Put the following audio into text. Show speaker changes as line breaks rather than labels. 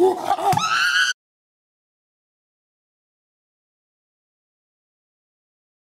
Whoa.